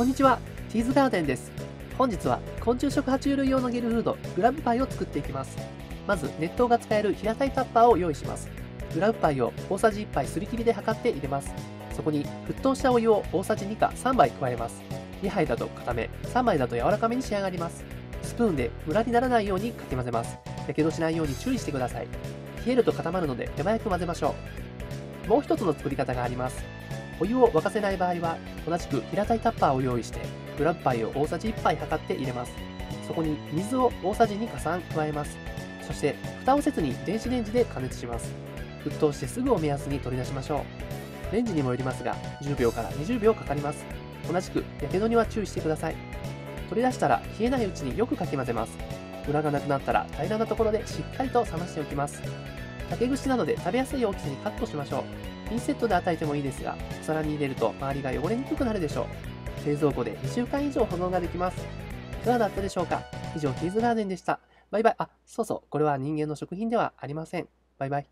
こんにちは、チーズガーデンです。本日は昆虫食爬虫類用のゲルフード、グラブパイを作っていきます。まず、熱湯が使える平たいタッパーを用意します。グラブパイを大さじ1杯すり切りで測って入れます。そこに沸騰したお湯を大さじ2か3杯加えます。2杯だと固め、3杯だと柔らかめに仕上がります。スプーンでムラにならないようにかき混ぜます。やけどしないように注意してください。冷えると固まるので手早く混ぜましょう。もう一つの作り方があります。お湯を沸かせない場合は、同じく平たいタッパーを用意して、グラブパイを大さじ1杯測って入れます。そこに水を大さじ2か3加えます。そして、蓋をせずに電子レンジで加熱します。沸騰してすぐを目安に取り出しましょう。レンジにもよりますが、10秒から20秒かかります。同じく、やけどには注意してください。取り出したら、冷えないうちによくかき混ぜます。裏がなくなったら平らなところでしっかりと冷ましておきます。竹串などで食べやすい大きさにカットしましょう。ピンセットで与えてもいいですが、お皿に入れると周りが汚れにくくなるでしょう。冷蔵庫で2週間以上保存ができます。いかがだったでしょうか？以上、キーズガーデンでした。バイバイ。あ、そうそう、これは人間の食品ではありません。バイバイ。